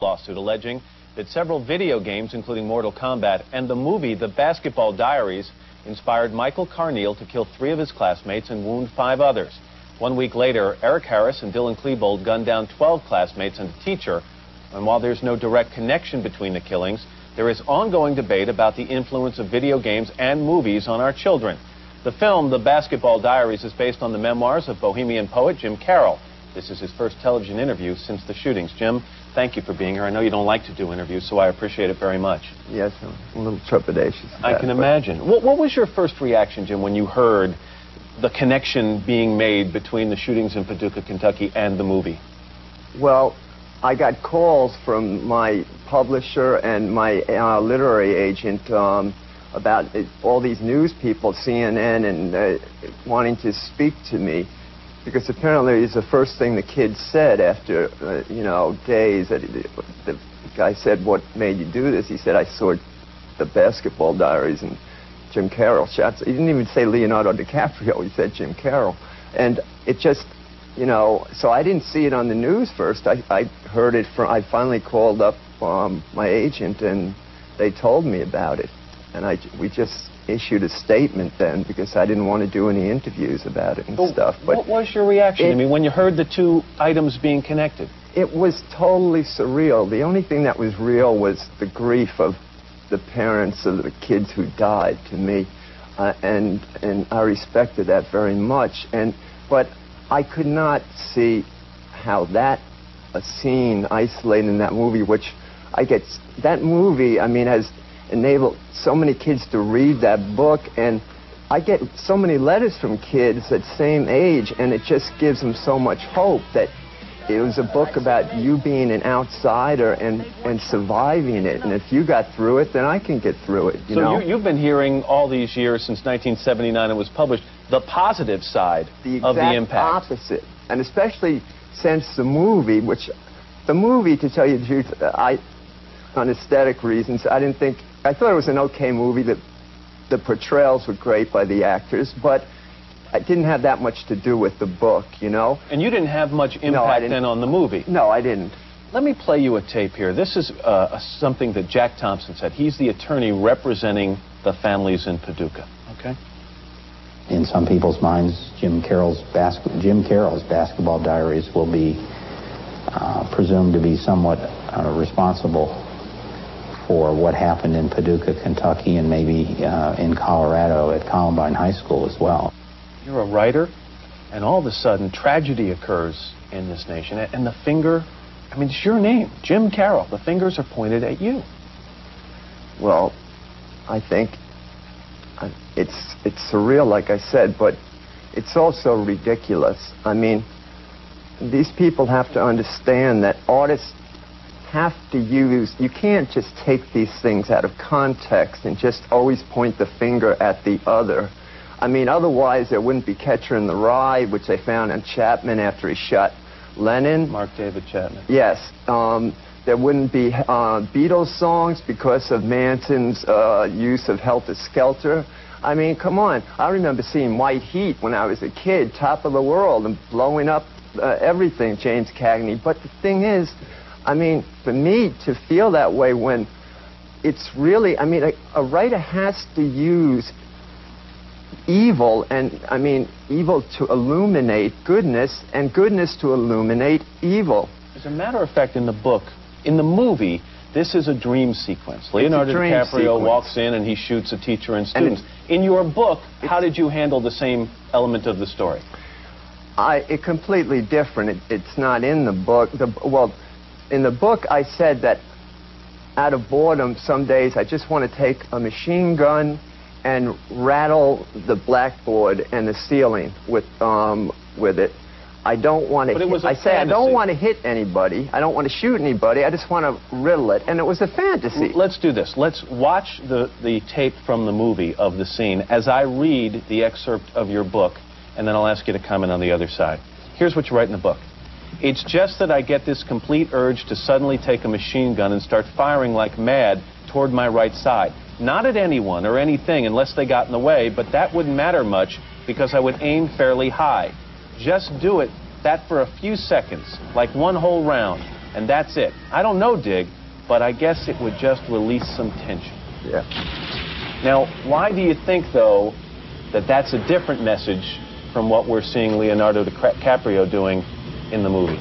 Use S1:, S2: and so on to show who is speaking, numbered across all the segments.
S1: lawsuit alleging that several video games, including Mortal Kombat and the movie The Basketball Diaries, inspired Michael Carneal to kill three of his classmates and wound five others. One week later, Eric Harris and Dylan Klebold gunned down 12 classmates and a teacher. And while there's no direct connection between the killings, there is ongoing debate about the influence of video games and movies on our children. The film, The Basketball Diaries, is based on the memoirs of bohemian poet Jim Carroll. This is his first television interview since the shootings. Jim, thank you for being here. I know you don't like to do interviews, so I appreciate it very much.
S2: Yes, I'm a little trepidatious.
S1: I can imagine. What, what was your first reaction, Jim, when you heard the connection being made between the shootings in Paducah, Kentucky, and the movie?
S2: Well, I got calls from my publisher and my uh, literary agent um, about it, all these news people, CNN, and uh, wanting to speak to me because apparently it's the first thing the kid said after, uh, you know, days. That the guy said, "What made you do this?" He said, "I saw the Basketball Diaries and Jim Carroll shots." He didn't even say Leonardo DiCaprio. He said Jim Carroll, and it just, you know. So I didn't see it on the news first. I, I heard it from. I finally called up um, my agent, and they told me about it, and I we just issued a statement then because I didn't want to do any interviews about it and
S1: But
S2: stuff. But
S1: what was your reaction?
S2: it-
S1: I mean, when you heard the two items being connected?
S2: it was totally surreal. The only thing that was real was the grief of the parents of the kids who died to me, uh, and and I respected that very much. And but I could not see how that a scene isolated in that movie, which I get that movie. I mean, has enabled so many kids to read that book and. I get so many letters from kids that same age, and it just gives them so much hope that it was a book about you being an outsider and, and surviving it. And if you got through it, then I can get through it, you
S1: so
S2: know?
S1: you, you've been hearing all these years since 1979 it was published the positive side
S2: the
S1: of the impact.
S2: opposite. And especially since the movie, which the movie, to tell you the truth, I, on aesthetic reasons, I didn't think, I thought it was an okay movie. The, the portrayals were great by the actors, but it didn't have that much to do with the book, you know?
S1: And you didn't have much impact
S2: didn't.
S1: then on the movie.
S2: No, I didn't.
S1: Let me play you a tape here. This is uh, something that Jack Thompson said. He's the attorney representing the families in Paducah. Okay?
S3: in some people's minds, Jim Carroll's, bas- Jim Carroll's basketball diaries will be uh, presumed to be somewhat uh, responsible for what happened in Paducah, Kentucky, and maybe uh, in Colorado at Columbine High School as well.
S1: You're a writer, and all of a sudden, tragedy occurs in this nation. And the finger, I mean, it's your name, Jim Carroll. The fingers are pointed at you.
S2: Well, I think uh, it's it's surreal, like I said, but it's also ridiculous. I mean, these people have to understand that artists have to use. You can't just take these things out of context and just always point the finger at the other. I mean, otherwise there wouldn't be Catcher in the Rye, which they found in Chapman after he shot Lennon.
S1: Mark David Chapman.
S2: Yes. Um, there wouldn't be uh, Beatles songs because of Manson's uh, use of Helter Skelter. I mean, come on. I remember seeing White Heat when I was a kid, top of the world, and blowing up uh, everything, James Cagney. But the thing is, I mean, for me to feel that way when it's really, I mean, a, a writer has to use evil and I mean evil to illuminate goodness and goodness to illuminate evil.
S1: As a matter of fact, in the book, in the movie, this is a dream sequence. Leonardo
S2: dream
S1: DiCaprio
S2: sequence.
S1: walks in and he shoots a teacher and
S2: And
S1: students. in your book, how did you handle the same element of the story?
S2: I it completely different. It, it's not in the book. The well, in the book I said that out of boredom, some days I just want to take a machine gun and rattle the blackboard and the ceiling with um with it. I don't want to.
S1: But it was a
S2: I say I don't want to hit anybody. I don't want to shoot anybody. I just want to riddle it, and it was a fantasy.
S1: Let's do this. Let's watch the, the tape from the movie of the scene as I read the excerpt of your book, and then I'll ask you to comment on the other side. Here's what you write in the book. It's just that I get this complete urge to suddenly take a machine gun and start firing like mad toward my right side. Not at anyone or anything unless they got in the way, but that wouldn't matter much because I would aim fairly high. Just do it, that for a few seconds, like one whole round. and that's it. I don't know, Dig, but I guess it would just release some tension.
S2: Yeah.
S1: Now, why do you think, though, that that's a different message from what we're seeing Leonardo DiCaprio doing in the movie?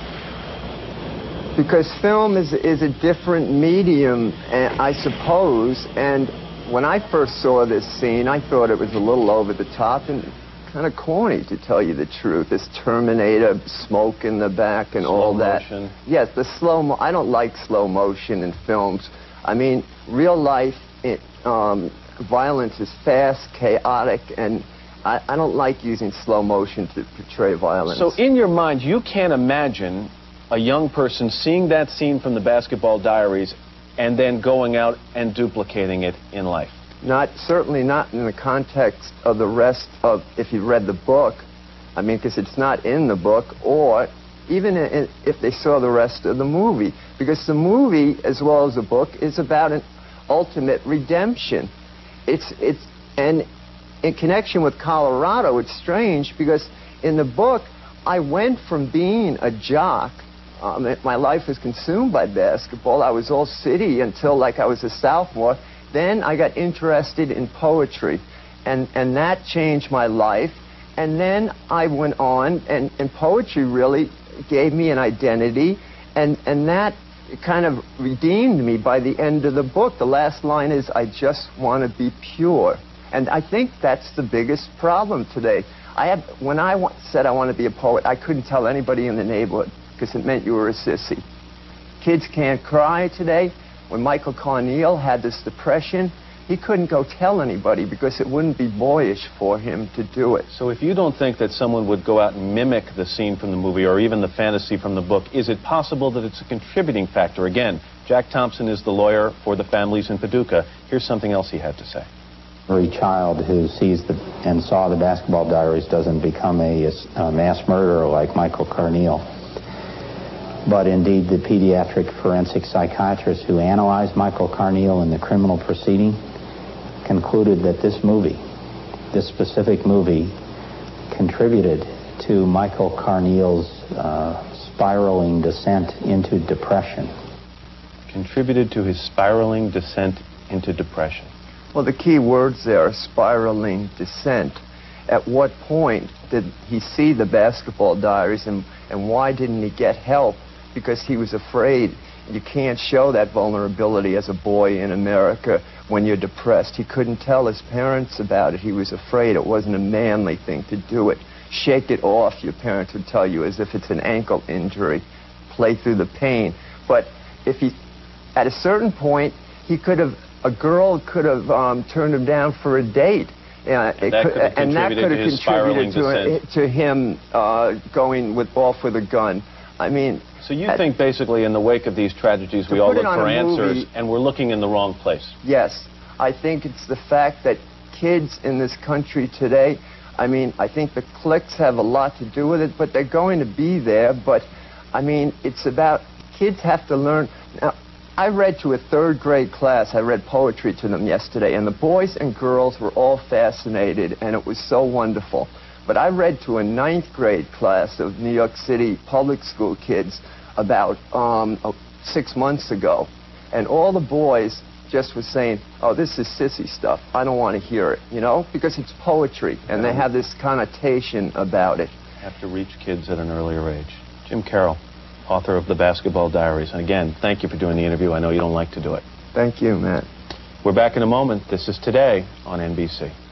S2: Because film is, is a different medium, eh, I suppose, and when I first saw this scene, I thought it was a little over the top and kind of corny, to tell you the truth. This Terminator smoke in the back and
S1: slow
S2: all that.
S1: Motion.
S2: Yes, the slow mo. I don't like slow motion in films. I mean, real life it, um, violence is fast, chaotic, and I, I don't like using slow motion to portray violence.
S1: So, in your mind, you can't imagine a young person seeing that scene from the Basketball Diaries and then going out and duplicating it in life.
S2: Not certainly not in the context of the rest of if you read the book. I mean, because it's not in the book, or even in, if they saw the rest of the movie, because the movie, as well as the book, is about an ultimate redemption. It's it's and in connection with Colorado, it's strange because in the book, I went from being a jock. Um, my life was consumed by basketball. I was all city until like I was a sophomore. Then I got interested in poetry, and, and that changed my life. And then I went on, and, and poetry really gave me an identity, and, and that kind of redeemed me by the end of the book. The last line is, I just want to be pure. And I think that's the biggest problem today. I had, when I said I want to be a poet, I couldn't tell anybody in the neighborhood because it meant you were a sissy. Kids can't cry today. When Michael Carneal had this depression, he couldn't go tell anybody because it wouldn't be boyish for him to do it.
S1: So if you don't think that someone would go out and mimic the scene from the movie or even the fantasy from the book, is it possible that it's a contributing factor? Again, Jack Thompson is the lawyer for the families in Paducah. Here's something else he had to say.
S3: Every child who sees the, and saw the basketball diaries doesn't become a, a mass murderer like Michael Carneal. But indeed, the pediatric forensic psychiatrist who analyzed Michael Carneal in the criminal proceeding concluded that this movie, this specific movie, contributed to Michael Carneal's uh, spiraling descent into depression.
S1: Contributed to his spiraling descent into depression.
S2: Well, the key words there are spiraling descent. At what point did he see the basketball diaries and, and why didn't he get help because he was afraid. You can't show that vulnerability as a boy in America when you're depressed. He couldn't tell his parents about it. He was afraid it wasn't a manly thing to do it. Shake it off, your parents would tell you, as if it's an ankle injury. Play through the pain. But if he, at a certain point, he could have, a girl could have um, turned him down for a date.
S1: Uh, and, that could have
S2: and that
S1: could have
S2: contributed
S1: to,
S2: to, him uh, going with off with a gun. I mean,
S1: so you think basically in the wake of these tragedies we all look for answers
S2: movie,
S1: and we're looking in the wrong place?
S2: Yes. I think it's the fact that kids in this country today, I mean, I think the cliques have a lot to do with it, but they're going to be there. But, I mean, it's about kids have to learn. Now, I read to a third grade class, I read poetry to them yesterday, and the boys and girls were all fascinated, and it was so wonderful. But I read to a ninth grade class of New York City public school kids about um, uh, six months ago, and all the boys just were saying, oh, this is sissy stuff. I don't want to hear it, you know, because it's poetry, and they have this connotation about it.
S1: Have to reach kids at an earlier age. Jim Carroll, author of The Basketball Diaries. And again, thank you for doing the interview. I know you don't like to do it.
S2: Thank you, Matt.
S1: We're back in a moment. This is Today on NBC.